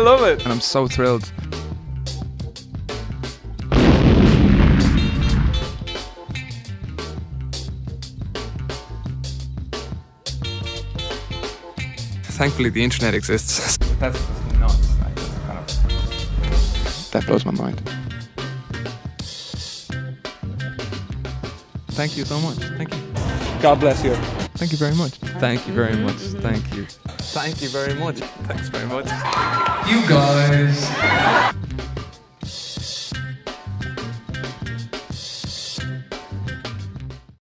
love it. And I'm so thrilled. Thankfully, the internet exists. That's just nuts. Kind of That blows my mind. Thank you so much. Thank you. God bless you. Thank you very much. Thank you very much. Thank you. Thank you very much. Thanks very much. You guys.